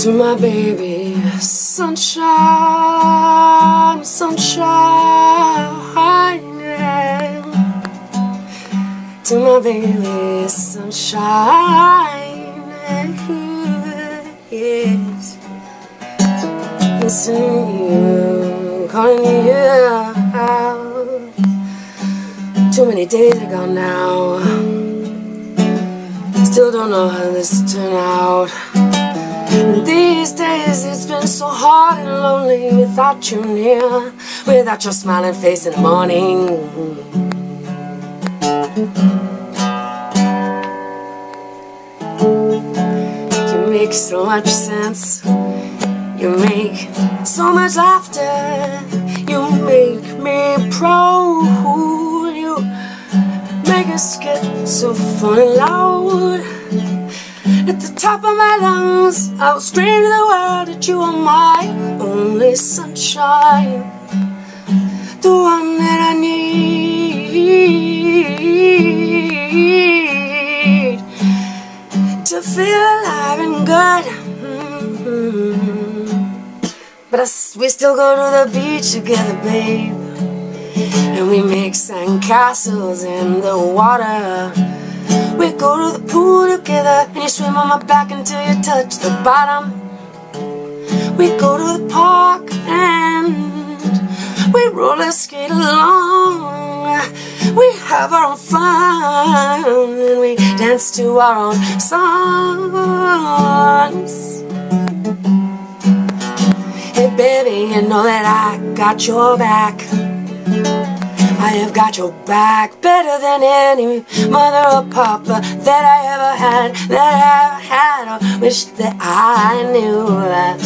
to my baby, sunshine, sunshine, to my baby, sunshine, yes. Missing you, calling you out. Too many days ago now. Still don't know how this turned out. These days it's been so hard and lonely without you near, without your smiling face in the morning. You make so much sense. You make so much laughter. You make me proud. You make us get so fun and loud. At the top of my lungs, I will scream to the world that you are my only sunshine. The one that I need to feel alive and good. Mm-hmm. But I, we still go to the beach together, babe. And we make sandcastles in the water. We go to the pool together and you swim on my back until you touch the bottom. We go to the park and we roller skate along. We have our own fun and we dance to our own songs. Hey baby, you know that I got your back. I have got your back better than any mother or papa that I ever had, that I ever had. I wish that I knew that.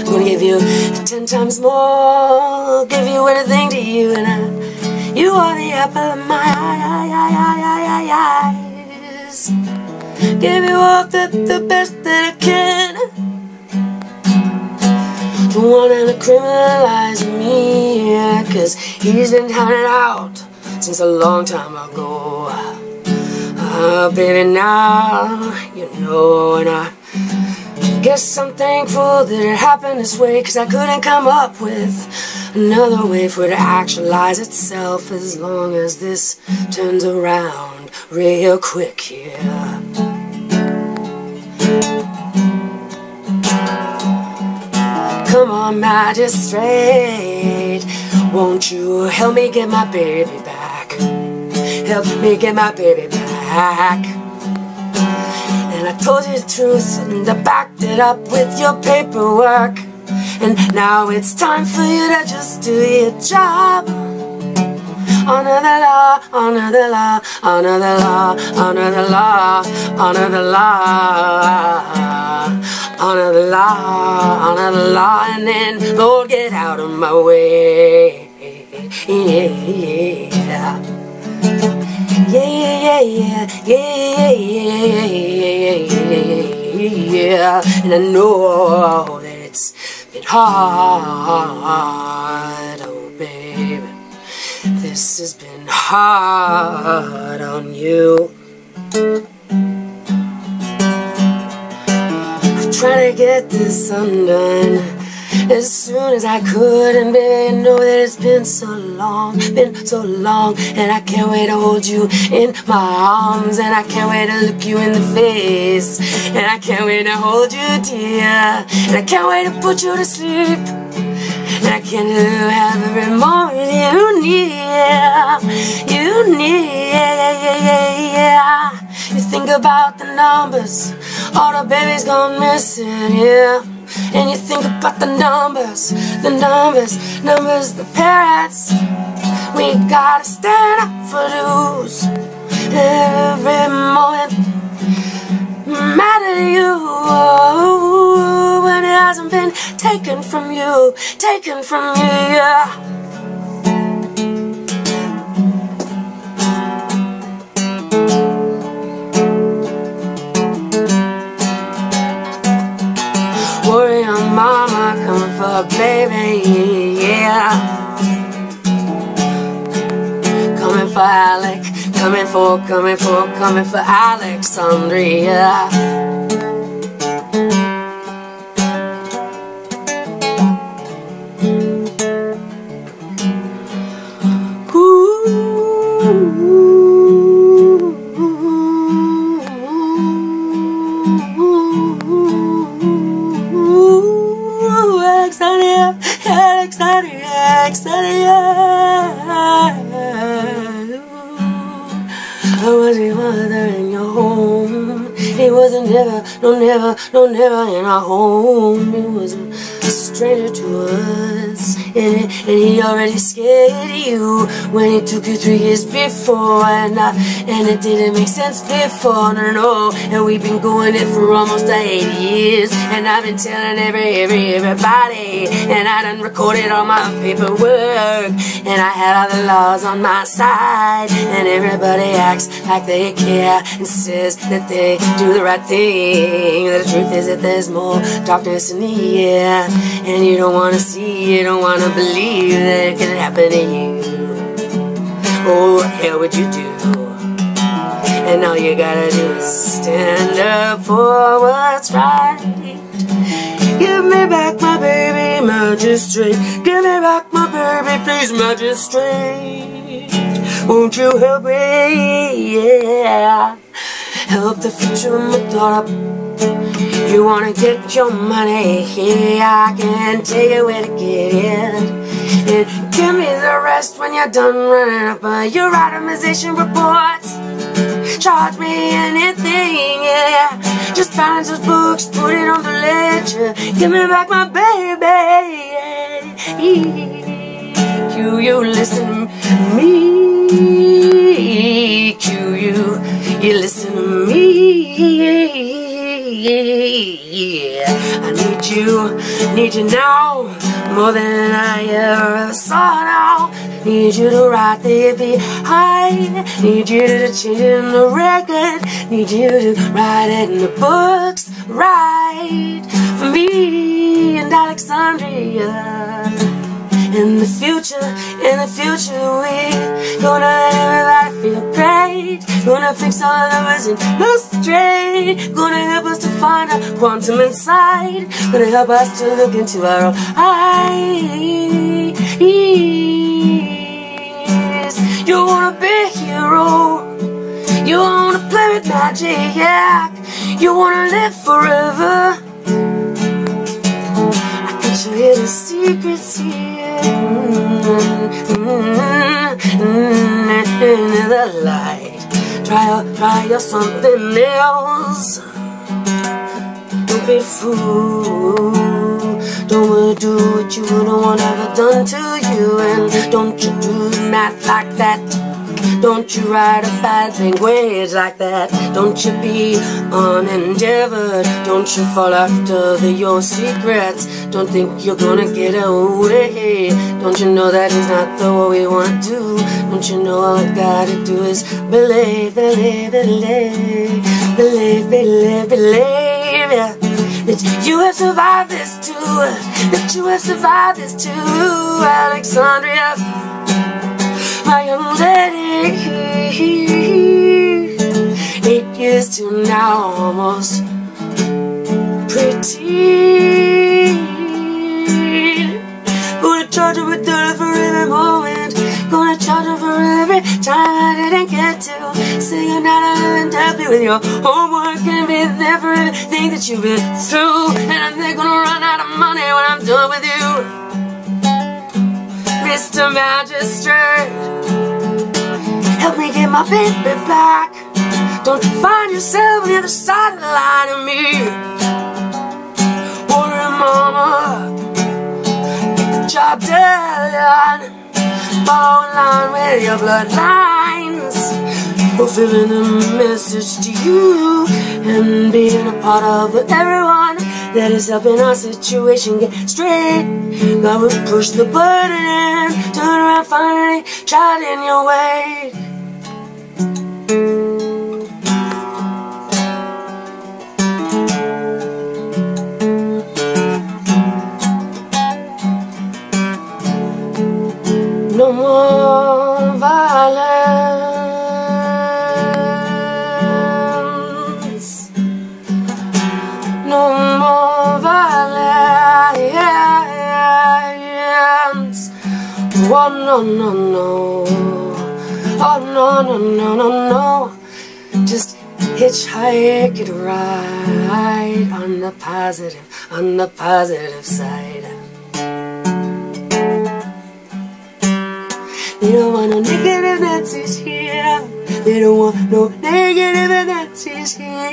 I'm gonna give you ten times more, give you anything to you, and I, you are the apple of my eye, eyes. Give you all the, the best that I can. Don't wanna criminalize me, yeah, cause he's been counted out since a long time ago. Uh, baby, now you know, and I guess I'm thankful that it happened this way, cause I couldn't come up with another way for it to actualize itself as long as this turns around real quick, yeah. Come on, magistrate, won't you help me get my baby back? Help me get my baby back. And I told you the truth, and I backed it up with your paperwork. And now it's time for you to just do your job. Honor the law, honor the law, honor the law, honor the law, honor the law, honor the law, honor the law, and then Lord, get out of my way. Yeah. Yeah, yeah, yeah, yeah, yeah, yeah, yeah, and I know that it's been hard, oh baby. This has been hard on you. Trying to get this undone as soon as I could, and baby, you know that it's been so long, been so long, and I can't wait to hold you in my arms, and I can't wait to look you in the face, and I can't wait to hold you dear, and I can't wait to put you to sleep. I can't have every moment you near, you near. You think about the numbers, all the babies gone missing, yeah. And you think about the numbers, the numbers, numbers, the parents. We gotta stand up for those every moment matter you taken from you, taken from you, yeah. Mama, coming for baby, yeah. Coming for Alek, coming for, coming for, coming for Alexandria. Alexandria, Alexandria. I was your mother in your home. It wasn't never, no never, no never in our home. It was a stranger to us and, and he already scared you when he took you three years before. And, uh, and it didn't make sense before, no, no, and we've been going it for almost eight years. And I've been telling every, every, everybody. And I done recorded all my paperwork. And I had all the laws on my side. And everybody acts like they care and says that they do the right thing. The truth is that there's more darkness in the air. And you don't want to see, you don't want to believe that it can happen to you. Oh, what hell would you do? And all you gotta do is stand up for what's right. Give me back my baby, magistrate. Give me back my baby, please, magistrate. Won't you help me? Yeah. Help the future of my daughter you wanna get your money here, I can tell you where to get it. And give me the rest when you're done running up uh, your itemization reports. Charge me anything, yeah. Just find those books, put it on the ledger. Give me back my baby. You, you listen to me. Q, you, you listen to me yeah. I need you, need you now, more than I ever saw now. Need you to write the behind, need you to change in the record, need you to write it in the books, right for me and Alexandria. In the future, in the future, we gonna let everybody feel great. Gonna fix all the words and go straight. Gonna help us to find a quantum inside. Gonna help us to look into our own eyes. You wanna be a hero. You wanna play with magic. You wanna live forever. I can show you the secrets here in the light. Try, try something else. Don't be a fool. Don't wanna do what you wouldn't want ever done to you, and don't you do math like that. Don't you write a bad language like that. Don't you be unendeavored Don't you fall after the, your secrets. Don't think you're gonna get away. Don't you know that is not the way we want to? Don't you know all I gotta do is believe, believe, believe Believe, believe, believe, yeah. That you have survived this too, that you have survived this too, Alexandria young lady Eight years to now almost Pretty. Gonna charge her with dollar for every moment. Gonna charge her for every time I didn't get to. Say goodnight and help you with your homework And be there for everything that you've been through. And they're gonna run out of money when I'm done with you Mr. Magistrate Help me get my baby back. Don't you find yourself on the other side of the line of me? Worry, mama. Get the job done. Fall in line with your bloodlines. Fulfilling the message to you and being a part of everyone that is helping our situation get straight. God will push the button and turn around finally, it in your way. No no no Oh no no no no no Just hitchhike it right on the positive, on the positive side. They don't want no negative Nazis here. They don't want no negative Nazis here.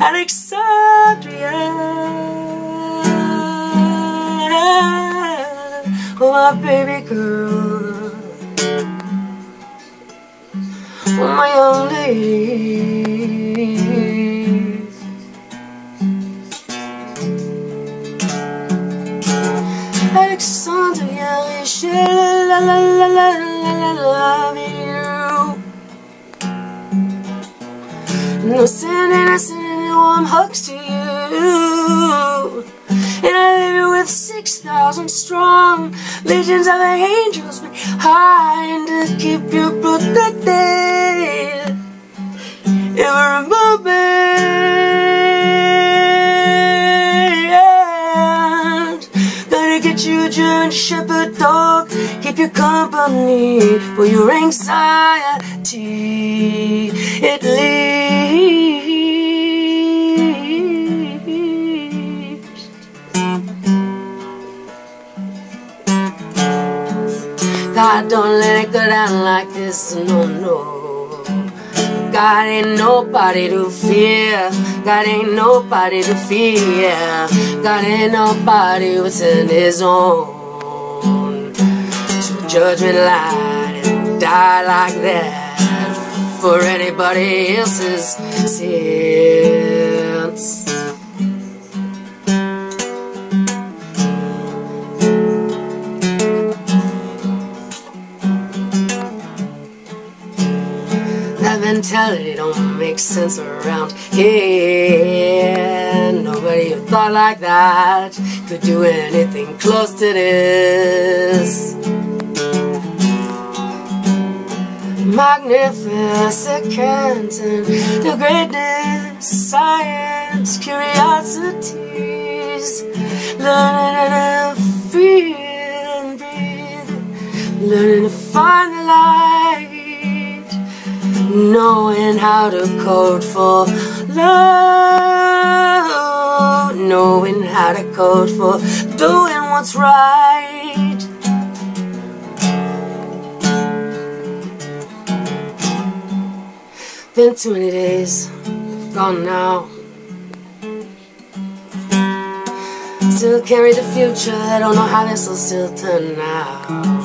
Alexandria, my baby girl, oh my young lady. Alexandria, Rachel, la la la la la la love you. No sending us any warm hugs to you. And I live with 6,000 strong legions of angels behind to keep you protected. Every moment. Gonna get you a German Shepherd dog, keep you company for your anxiety. It leaves. God, don't let it go down like this, no, no. God ain't nobody to fear. God ain't nobody to fear. God ain't nobody within his own. Judgment line and die like that for anybody else's sins. Mentality don't make sense around here. Nobody who thought like that could do anything close to this. Magnificent and the greatness, science, curiosities, learning to feel and breathe, learning to find the light knowing how to code for love, knowing how to code for doing what's right. Been too many days, gone now. Still carry the future, I don't know how this will still turn out.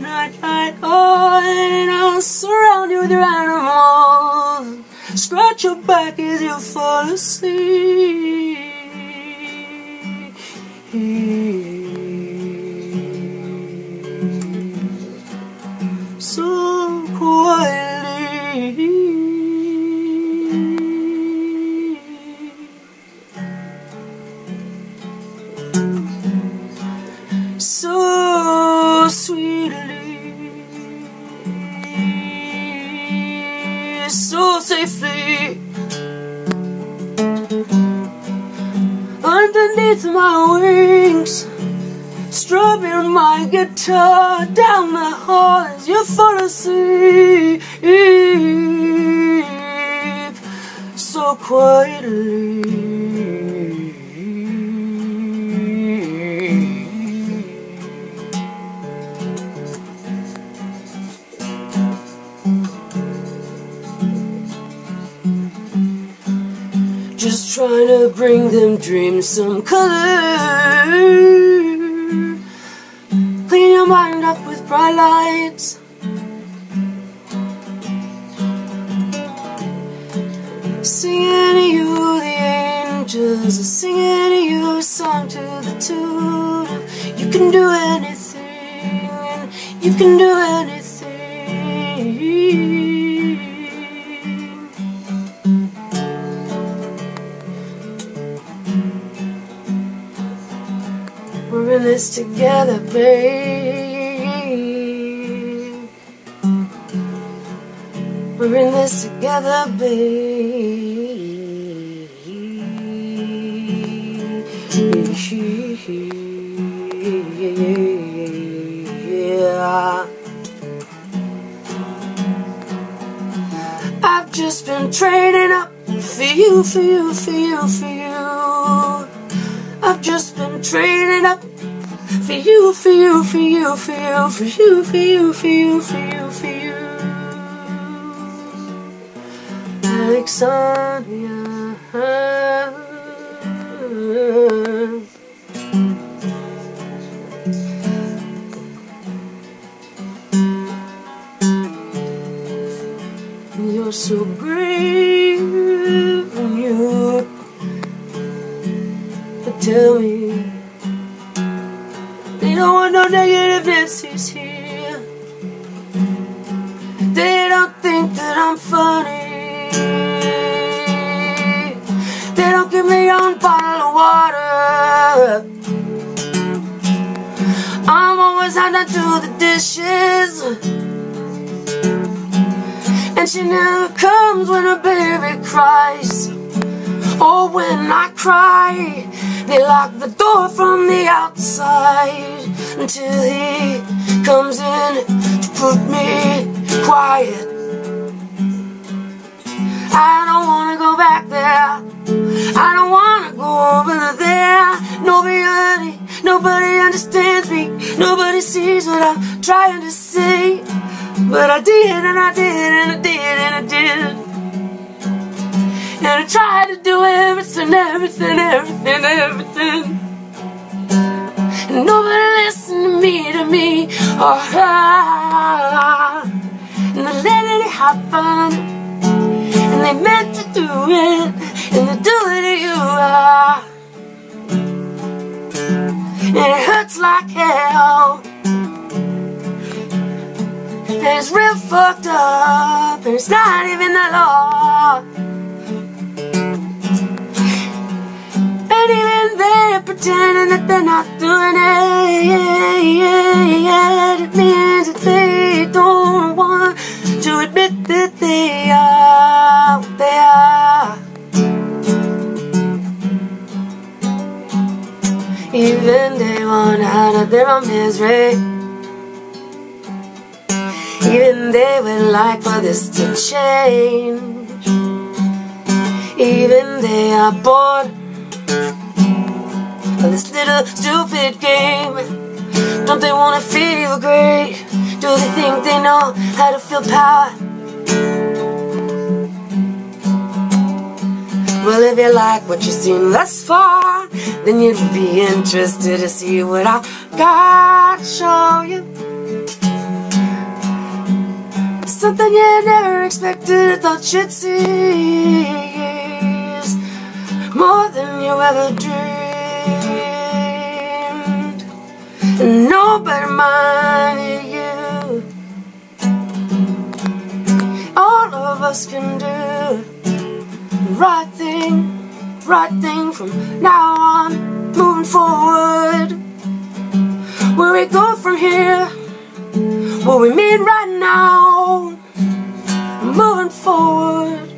Night on, and I'll surround you with your animals. Scratch your back as you fall asleep. Just trying to bring them dreams some color. Clean your mind up with bright lights Singing to you the angels are singing to you a song to the tune You can do anything you can do anything this together, babe. We're in this together, babe. Yeah. I've just been training up for you, for you, for you, for you. I've just been training up for you, for you, for you, for you, for you, for you, for you, for you, for you. Alexandria. You're so brave and you tell me negative Nancy's here. They don't think that I'm funny. They don't give me one bottle of water. I'm always having to do the dishes. And she never comes when her baby cries. Or when I cry, they lock the door from the outside until he comes in to put me quiet. I don't wanna go back there. I don't wanna go over there. Nobody, nobody understands me. Nobody sees what I'm trying to say. But I did, and I did, and I did, and I did. And I tried to do everything, everything, everything, everything. Nobody listened to me, to me. Oh, ah, and they let it happen. And they meant to do it, and they do it to you. Ah. And it hurts like hell. And it's real fucked up, and it's not even the law. Pretending that they're not doing it. It means that they don't want to admit that they are what they are. Even they want out of their own misery. Even they would like for this to change. Even they are bored of this little stupid game. Don't they wanna feel great? Do they think they know how to feel power? Well, if you like what you've seen thus far, then you'd be interested to see what I got to show you. Something you never expected, thought you'd see. More than you ever dreamed. And nobody minded you. All of us can do the right thing, right thing from now on, moving forward. Where we go from here, what we mean right now, moving forward.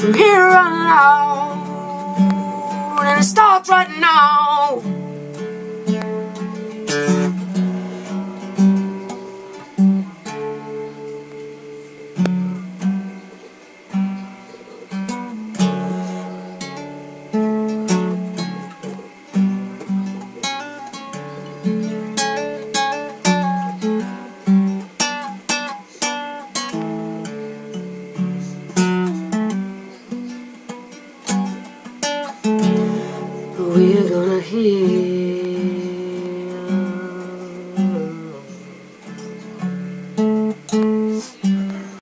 From here on out, start right now.